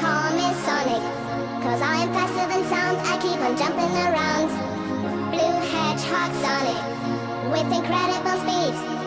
call me Sonic. Cause I am faster than sound, I keep on jumping around. Blue hedgehog Sonic. With incredible speed,